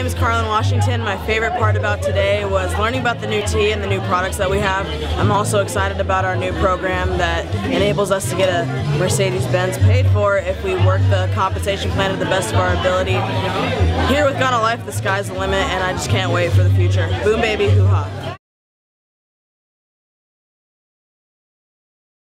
name is Carlin Washington. My favorite part about today was learning about the new tea and the new products that we have. I'm also excited about our new program that enables us to get a Mercedes-Benz paid for if we work the compensation plan to the best of our ability. Here with GanoLife, the sky's the limit, and I just can't wait for the future. Boom, baby, hoo-ha.